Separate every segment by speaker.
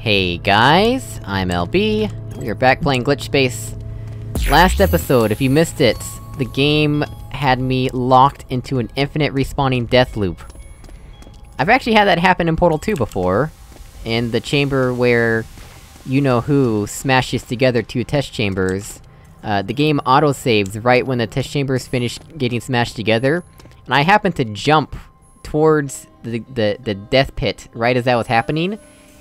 Speaker 1: Hey guys, I'm LB, we are back playing Glitchspace. Last episode, if you missed it, the game had me locked into an infinite respawning death loop. I've actually had that happen in Portal 2 before, in the chamber where you-know-who smashes together two test chambers. Uh, the game auto-saves right when the test chambers finish getting smashed together, and I happened to jump towards the, the, the death pit right as that was happening,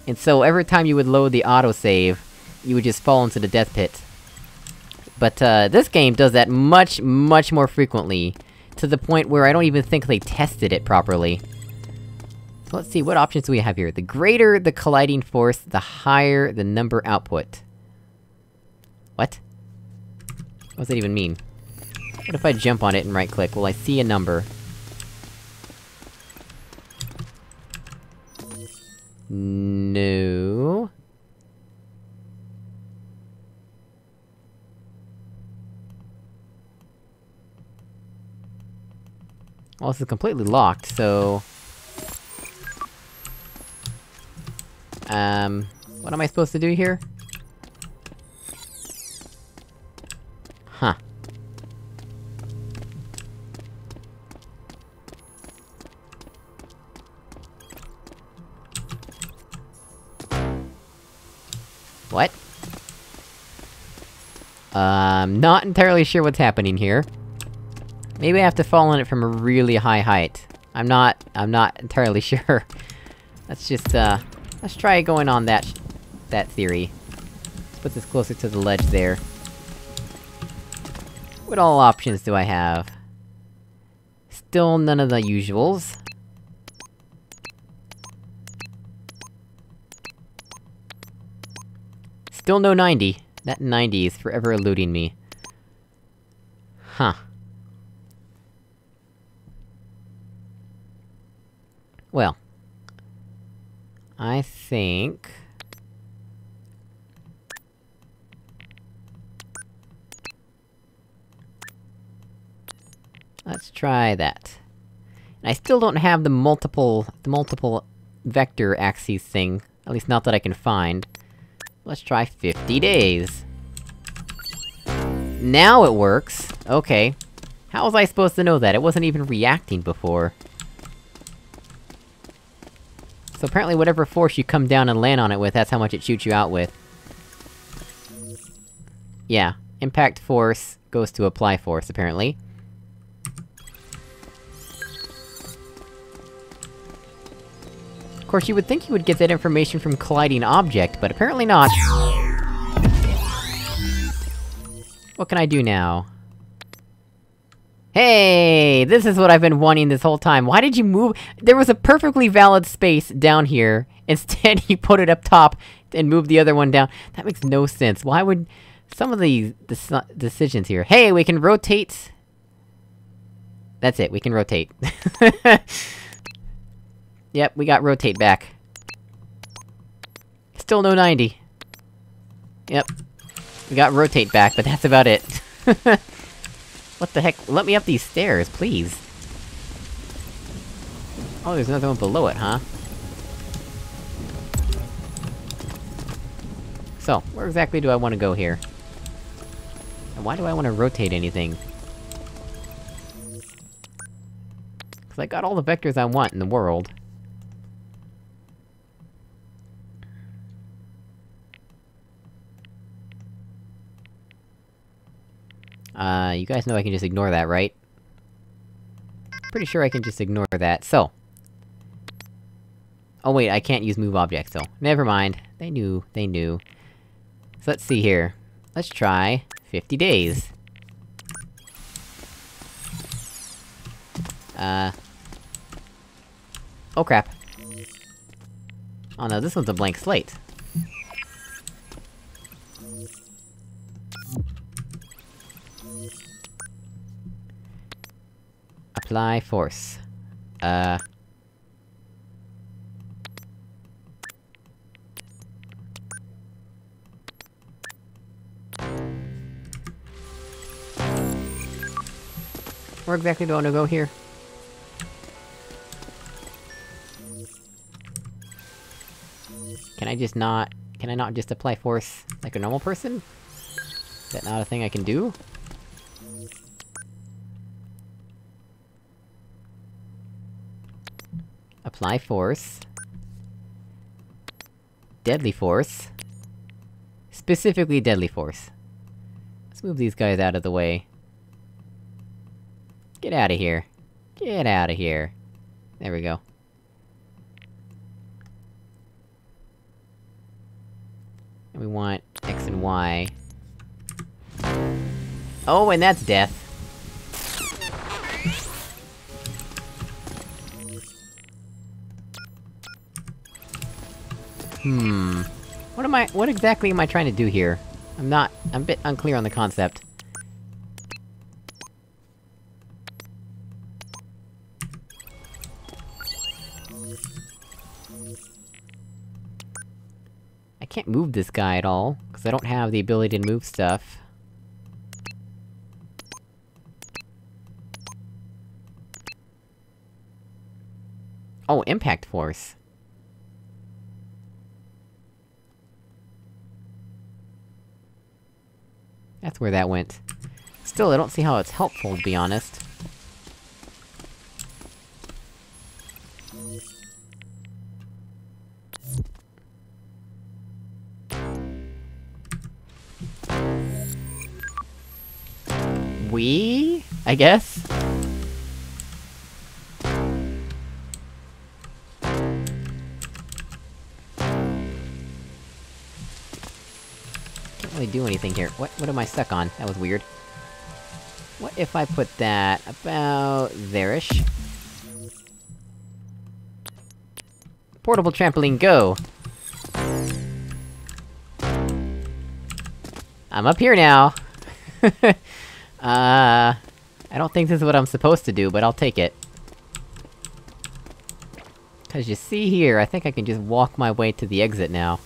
Speaker 1: and so every time you would load the autosave, you would just fall into the death pit. But, uh, this game does that much, much more frequently, to the point where I don't even think they tested it properly. So let's see, what options do we have here? The greater the colliding force, the higher the number output. What? What does that even mean? What if I jump on it and right-click? Will I see a number? No... Well, this is completely locked, so... Um... What am I supposed to do here? Um, not entirely sure what's happening here. Maybe I have to fall on it from a really high height. I'm not- I'm not entirely sure. let's just, uh... Let's try going on that that theory. Let's put this closer to the ledge there. What all options do I have? Still none of the usuals. Still no 90. That 90 is forever eluding me. Huh. Well. I think... Let's try that. And I still don't have the multiple- the multiple vector axes thing. At least not that I can find. Let's try 50 days! Now it works! Okay. How was I supposed to know that? It wasn't even reacting before. So apparently whatever force you come down and land on it with, that's how much it shoots you out with. Yeah. Impact force goes to apply force, apparently. Of course, you would think you would get that information from colliding object, but apparently not. What can I do now? Hey! This is what I've been wanting this whole time. Why did you move- There was a perfectly valid space down here. Instead, you put it up top and move the other one down. That makes no sense. Why would- Some of these decisions here- Hey, we can rotate... That's it, we can rotate. Yep, we got rotate back. Still no 90. Yep. We got rotate back, but that's about it. what the heck? Let me up these stairs, please. Oh, there's another one below it, huh? So, where exactly do I want to go here? And why do I want to rotate anything? Cause I got all the vectors I want in the world. Uh, you guys know I can just ignore that, right? Pretty sure I can just ignore that, so... Oh wait, I can't use move objects, so... Never mind. They knew, they knew. So let's see here. Let's try... 50 days. Uh... Oh crap. Oh no, this one's a blank slate. Apply force. Uh... Where exactly do I want to go here? Can I just not... Can I not just apply force like a normal person? Is that not a thing I can do? Apply force. Deadly force. Specifically deadly force. Let's move these guys out of the way. Get out of here. Get out of here. There we go. And we want X and Y. Oh, and that's death. Hmm... What am I- what exactly am I trying to do here? I'm not- I'm a bit unclear on the concept. I can't move this guy at all, because I don't have the ability to move stuff. Oh, impact force. That's where that went. Still, I don't see how it's helpful, to be honest. We? I guess? Really do anything here. What- what am I stuck on? That was weird. What if I put that about there-ish? Portable trampoline, go! I'm up here now! uh... I don't think this is what I'm supposed to do, but I'll take it. Cause you see here, I think I can just walk my way to the exit now.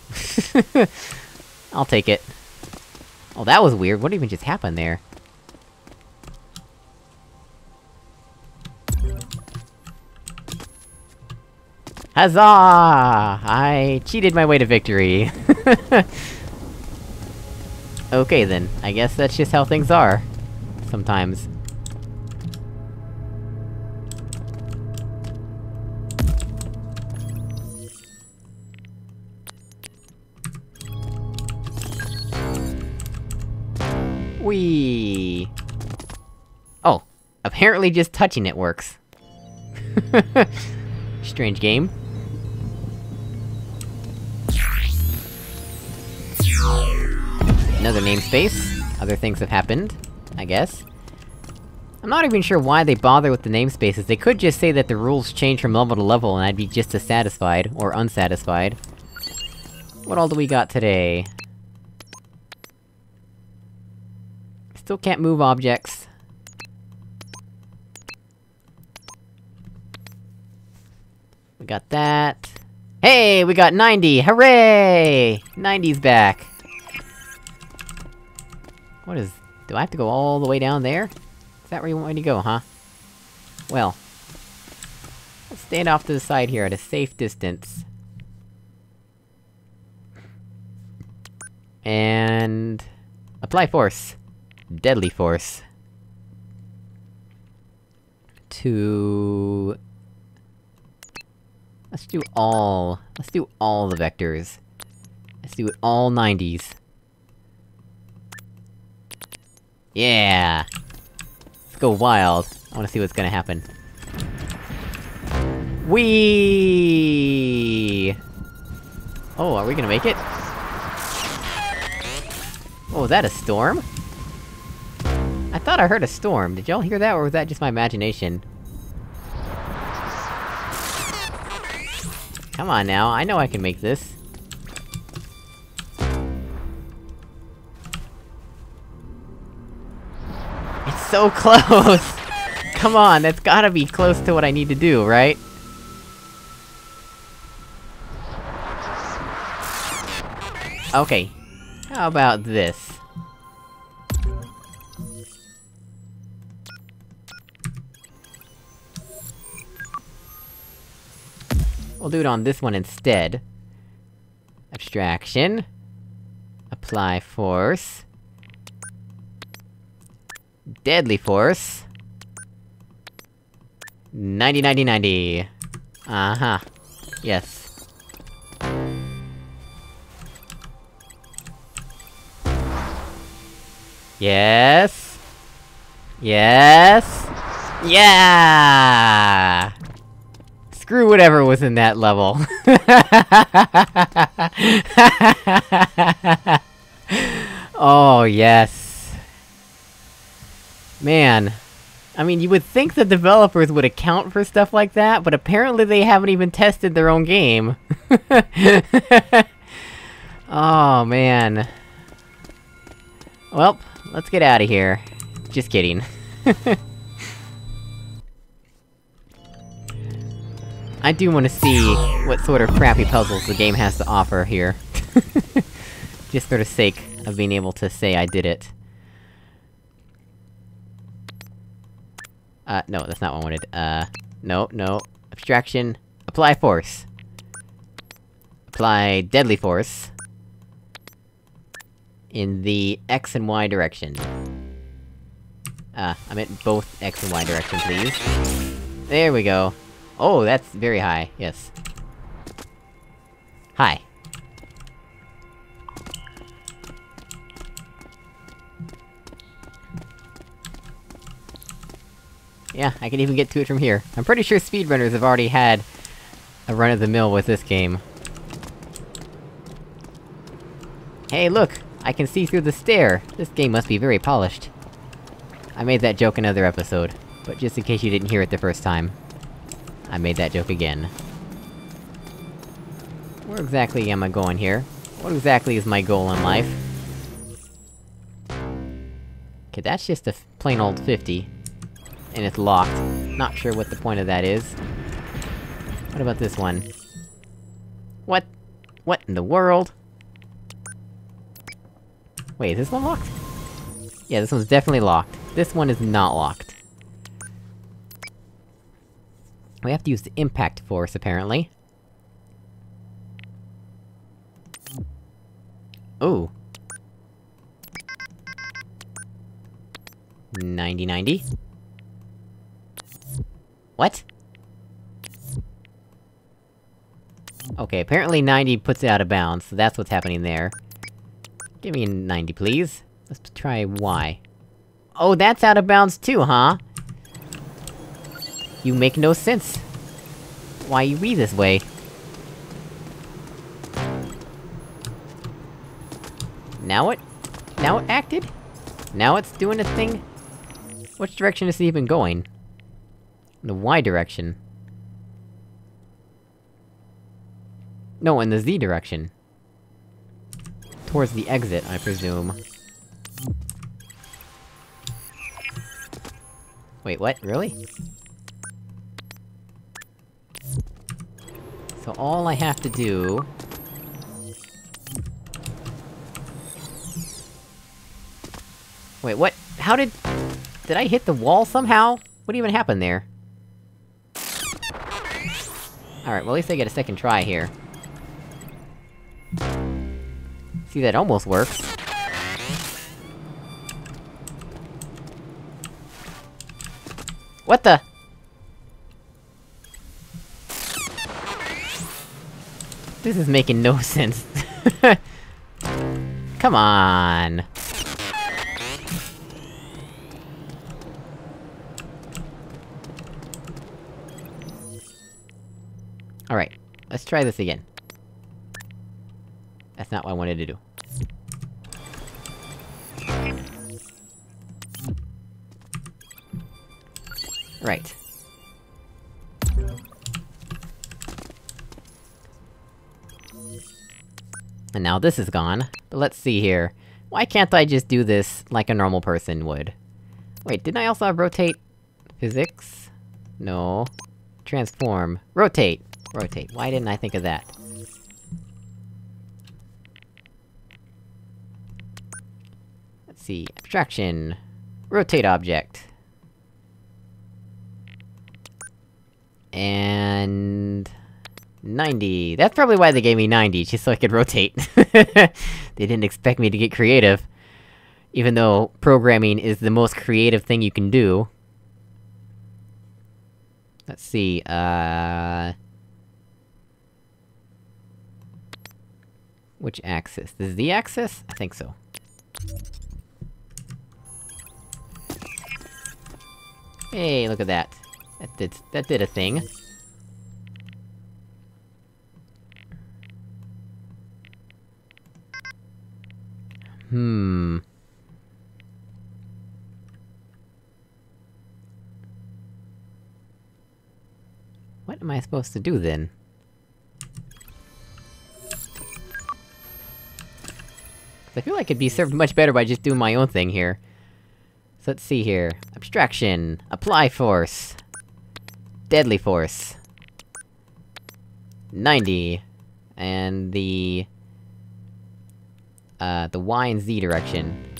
Speaker 1: I'll take it. Oh, that was weird, what even just happened there? Huzzah! I cheated my way to victory! okay then, I guess that's just how things are. Sometimes. Whee! Oh. Apparently just touching it works. Strange game. Another namespace. Other things have happened, I guess. I'm not even sure why they bother with the namespaces, they could just say that the rules change from level to level and I'd be just as satisfied, or unsatisfied. What all do we got today? Still can't move objects. We got that. Hey, we got 90! Hooray! 90's back! What is... do I have to go all the way down there? Is that where you want me to go, huh? Well... Let's stand off to the side here at a safe distance. And... Apply force. Deadly force. To... Let's do all... Let's do all the vectors. Let's do all 90s. Yeah! Let's go wild. I wanna see what's gonna happen. Whee! Oh, are we gonna make it? Oh, is that a storm? I thought I heard a storm. Did y'all hear that, or was that just my imagination? Come on now, I know I can make this. It's so close! Come on, that's gotta be close to what I need to do, right? Okay. How about this? Do it on this one instead. Abstraction. Apply force. Deadly force. 90 90 90. Uh-huh. Yes. Yes! Yes! Yeah! Screw whatever was in that level. oh, yes. Man. I mean, you would think the developers would account for stuff like that, but apparently they haven't even tested their own game. oh, man. Well, let's get out of here. Just kidding. I do want to see what sort of crappy puzzles the game has to offer here. Just for the sake of being able to say I did it. Uh, no, that's not what I wanted. Uh, no, no. Abstraction. Apply force. Apply deadly force. In the X and Y direction. Uh, I meant both X and Y direction, please. There we go. Oh, that's very high, yes. Hi. Yeah, I can even get to it from here. I'm pretty sure speedrunners have already had a run-of-the-mill with this game. Hey look! I can see through the stair! This game must be very polished. I made that joke another episode, but just in case you didn't hear it the first time. I made that joke again. Where exactly am I going here? What exactly is my goal in life? Okay, that's just a plain old 50. And it's locked. Not sure what the point of that is. What about this one? What? What in the world? Wait, is this one locked? Yeah, this one's definitely locked. This one is not locked. We have to use the impact force, apparently. Ooh. 90-90. What? Okay, apparently 90 puts it out of bounds, so that's what's happening there. Give me a 90, please. Let's try Y. Oh, that's out of bounds too, huh? You make no sense. Why you be this way? Now it... Now it acted? Now it's doing a thing? Which direction is it even going? The Y direction. No, in the Z direction. Towards the exit, I presume. Wait, what? Really? So all I have to do... Wait, what? How did... Did I hit the wall somehow? What even happened there? Alright, well at least I get a second try here. See, that almost works. What the? This is making no sense. Come on! Alright, let's try this again. That's not what I wanted to do. Right. And now this is gone. But let's see here. Why can't I just do this like a normal person would? Wait, didn't I also have rotate? Physics? No. Transform. Rotate! Rotate. Why didn't I think of that? Let's see. Abstraction. Rotate object. And... 90. That's probably why they gave me 90, just so I could rotate. they didn't expect me to get creative. Even though programming is the most creative thing you can do. Let's see, uh... Which axis? This is the z-axis? I think so. Hey, look at that. That did- that did a thing. Hmm... What am I supposed to do, then? I feel like it'd be served much better by just doing my own thing here. So let's see here. Abstraction. Apply force. Deadly force. 90. And the... Uh, the Y and Z direction.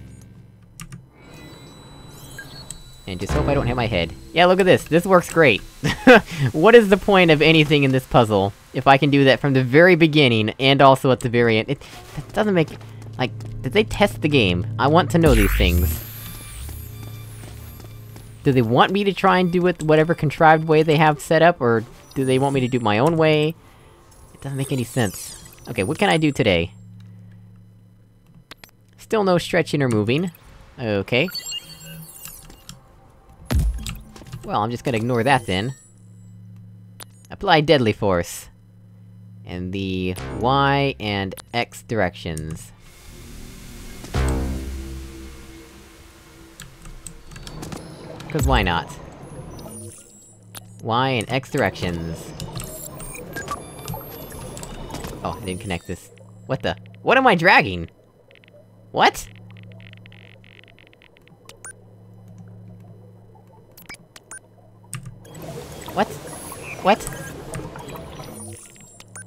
Speaker 1: And just hope I don't hit my head. Yeah, look at this, this works great! what is the point of anything in this puzzle, if I can do that from the very beginning, and also at the very end? It, it doesn't make... Like, did they test the game? I want to know these things. Do they want me to try and do it whatever contrived way they have set up, or do they want me to do my own way? It doesn't make any sense. Okay, what can I do today? Still no stretching or moving. Okay. Well, I'm just gonna ignore that then. Apply Deadly Force. And the Y and X directions. Cause why not? Y and X directions. Oh, I didn't connect this. What the? What am I dragging? What? What? What?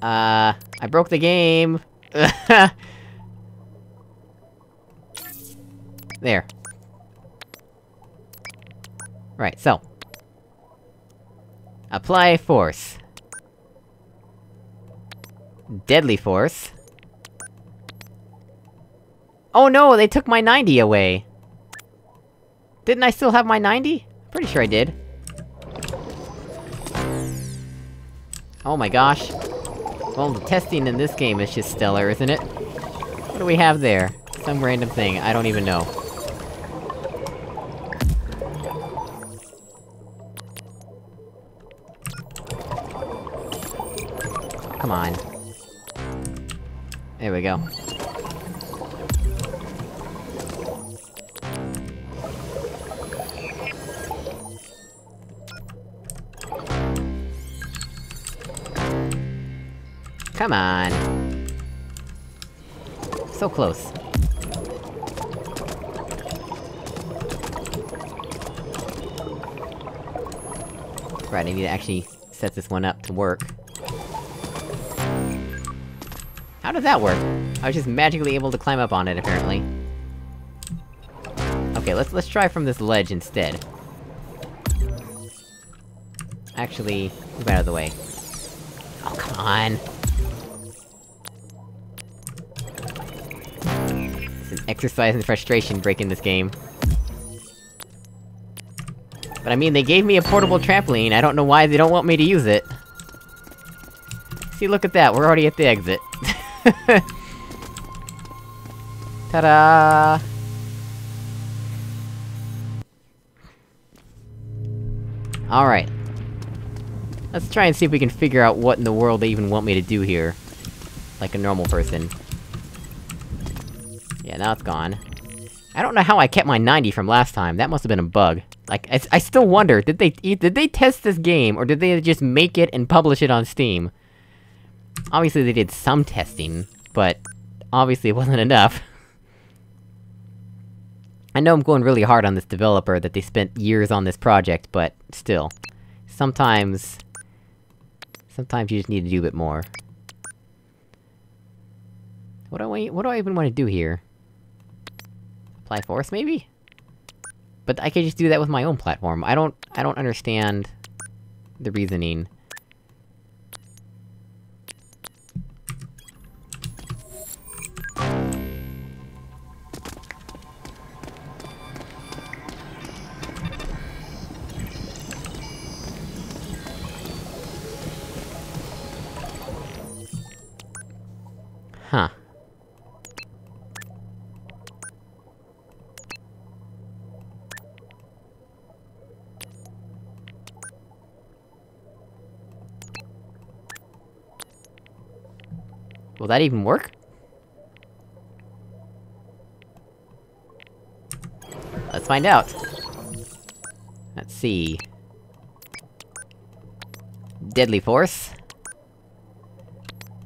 Speaker 1: Uh... I broke the game! there. Right, so. Apply force. Deadly force. Oh no, they took my 90 away! Didn't I still have my 90? Pretty sure I did. Oh my gosh. Well, the testing in this game is just stellar, isn't it? What do we have there? Some random thing, I don't even know. Come on. There we go. Come on! So close. Right, I need to actually set this one up to work. How did that work? I was just magically able to climb up on it, apparently. Okay, let's- let's try from this ledge instead. Actually, move out of the way. Oh, come on! Exercise and frustration breaking this game. But I mean, they gave me a portable trampoline, I don't know why they don't want me to use it. See, look at that, we're already at the exit. Ta-da! Alright. Let's try and see if we can figure out what in the world they even want me to do here. Like a normal person. Yeah, now it's gone. I don't know how I kept my 90 from last time, that must have been a bug. Like, I, I still wonder, did they- did they test this game, or did they just make it and publish it on Steam? Obviously they did some testing, but... Obviously it wasn't enough. I know I'm going really hard on this developer, that they spent years on this project, but... Still. Sometimes... Sometimes you just need to do a bit more. What do I- what do I even want to do here? Apply force, maybe? But I could just do that with my own platform. I don't- I don't understand... the reasoning. Will that even work? Let's find out. Let's see... Deadly Force.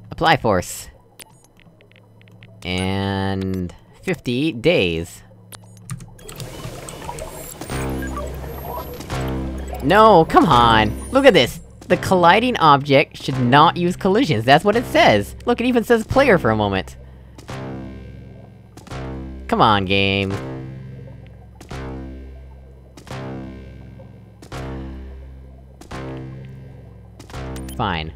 Speaker 1: Apply Force. And... 50 days. No, come on! Look at this! The colliding object should not use collisions, that's what it says! Look, it even says player for a moment! Come on, game. Fine.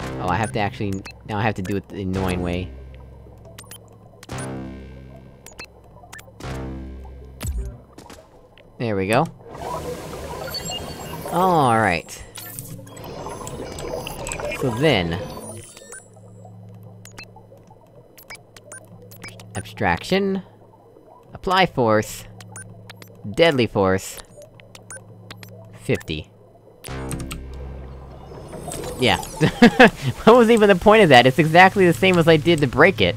Speaker 1: Oh, I have to actually... Now I have to do it the annoying way. There we go. Alright. So then... Abstraction... Apply force... Deadly force... 50. Yeah. what was even the point of that? It's exactly the same as I did to break it.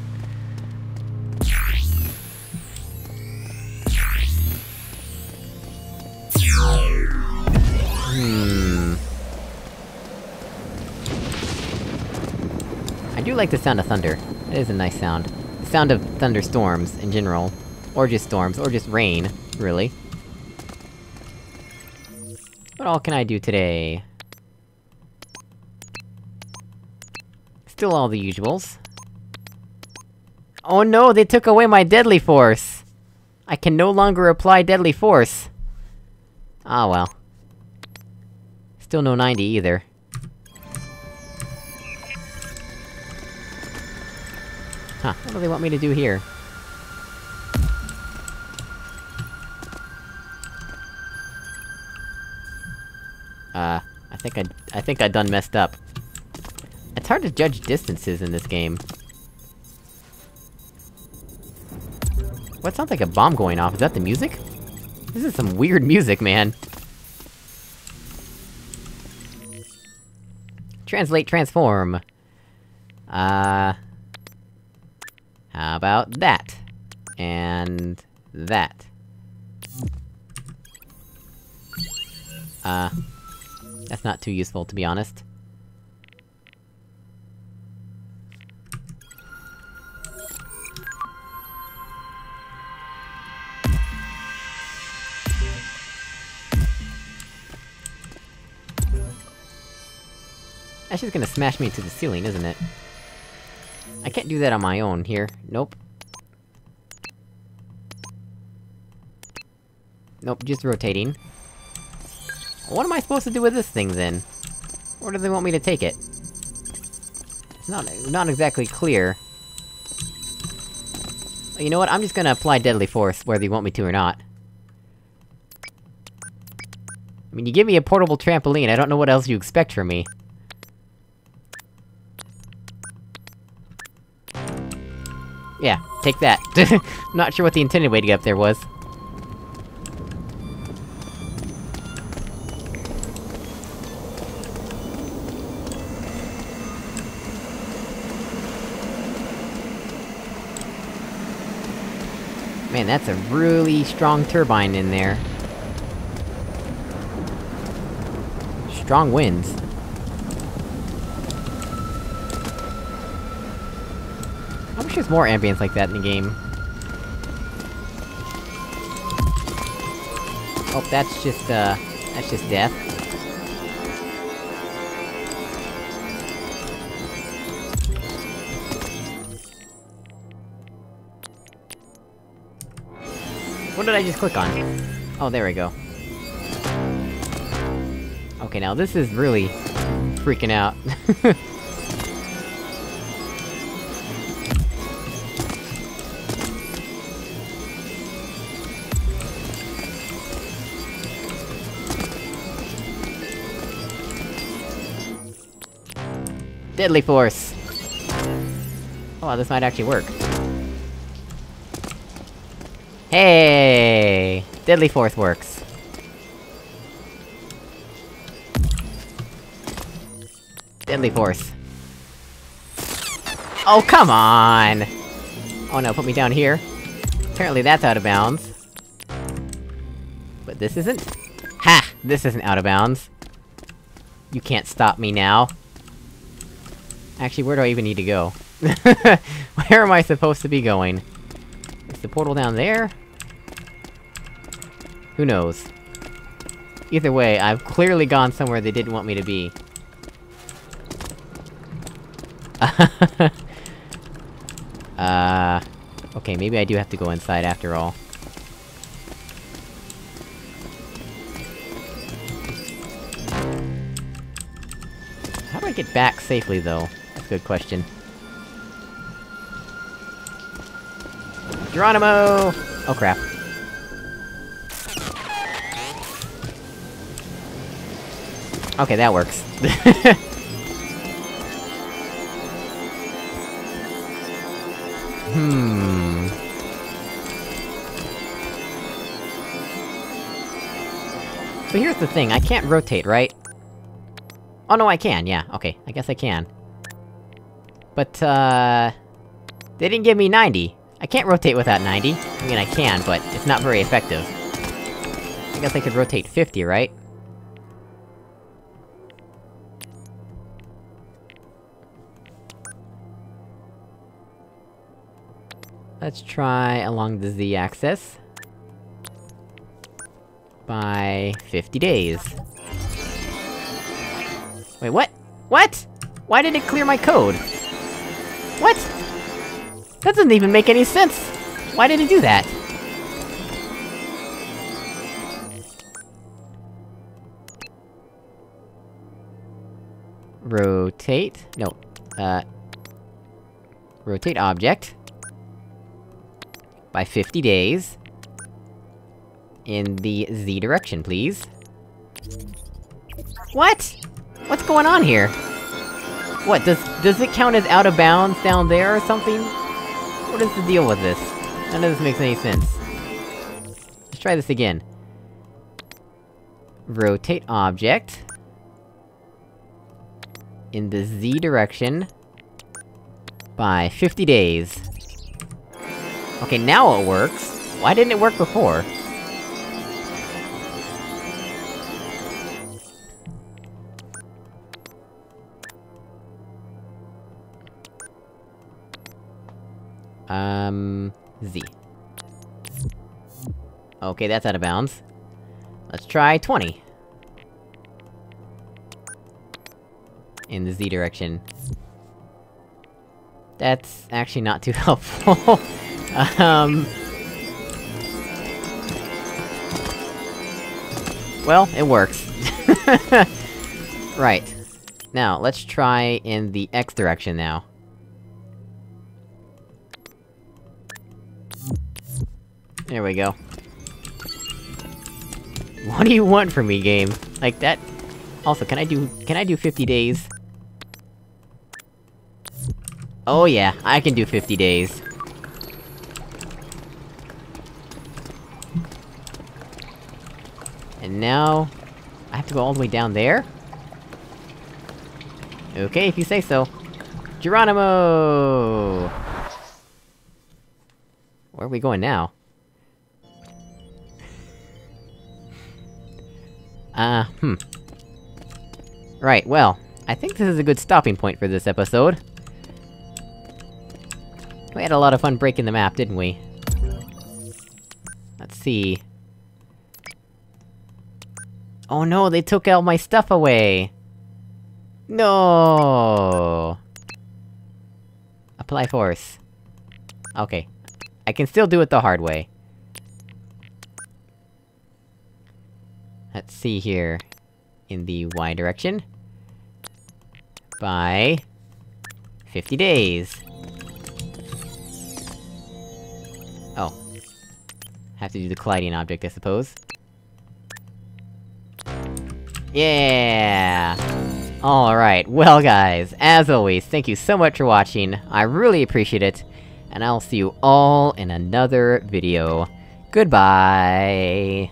Speaker 1: Like the sound of thunder. It is a nice sound. The sound of thunderstorms, in general. Or just storms, or just rain, really. What all can I do today? Still all the usuals. Oh no, they took away my deadly force! I can no longer apply deadly force! Ah well. Still no 90 either. Huh, what do they want me to do here? Uh, I think I- I think I done messed up. It's hard to judge distances in this game. What sounds like a bomb going off? Is that the music? This is some weird music, man. Translate, transform. Uh... How about that? And... that. Uh... That's not too useful, to be honest. That's just gonna smash me into the ceiling, isn't it? I can't do that on my own, here. Nope. Nope, just rotating. What am I supposed to do with this thing, then? Where do they want me to take it? Not- not exactly clear. You know what, I'm just gonna apply Deadly Force, whether you want me to or not. I mean, you give me a portable trampoline, I don't know what else you expect from me. Yeah, take that. Not sure what the intended way to get up there was. Man, that's a really strong turbine in there. Strong winds. Wish there's more ambience like that in the game. Oh, that's just, uh... That's just death. What did I just click on? Oh, there we go. Okay, now this is really... freaking out. Deadly Force! Oh, wow, this might actually work. Hey! Deadly Force works. Deadly Force. Oh, come on! Oh no, put me down here. Apparently that's out of bounds. But this isn't? Ha! This isn't out of bounds. You can't stop me now. Actually, where do I even need to go? where am I supposed to be going? Is the portal down there? Who knows? Either way, I've clearly gone somewhere they didn't want me to be. uh... Okay, maybe I do have to go inside after all. How do I get back safely, though? Good question. Geronimo! Oh crap. Okay, that works. hmm... So here's the thing, I can't rotate, right? Oh no, I can, yeah, okay, I guess I can. But, uh... They didn't give me 90. I can't rotate without 90. I mean, I can, but it's not very effective. I guess I could rotate 50, right? Let's try along the z-axis. By... 50 days. Wait, what? What?! Why did it clear my code? What?! That doesn't even make any sense! Why did he do that? Rotate... no. Uh... Rotate object. By 50 days. In the Z direction, please. What?! What's going on here? What, does- does it count as out of bounds down there or something? What is the deal with this? None of this makes any sense. Let's try this again. Rotate object. In the Z direction. By 50 days. Okay, now it works. Why didn't it work before? Um... Z. Okay, that's out of bounds. Let's try 20. In the Z direction. That's actually not too helpful. um... Well, it works. right. Now, let's try in the X direction now. There we go. What do you want from me, game? Like, that... Also, can I do- can I do 50 days? Oh yeah, I can do 50 days. And now... I have to go all the way down there? Okay, if you say so. Geronimo! Where are we going now? Uh, hmm. Right, well, I think this is a good stopping point for this episode. We had a lot of fun breaking the map, didn't we? Let's see... Oh no, they took all my stuff away! No. Apply force. Okay. I can still do it the hard way. Let's see here. In the Y direction. By... 50 days. Oh. Have to do the colliding object, I suppose. Yeah! Alright, well guys, as always, thank you so much for watching, I really appreciate it, and I'll see you all in another video. Goodbye!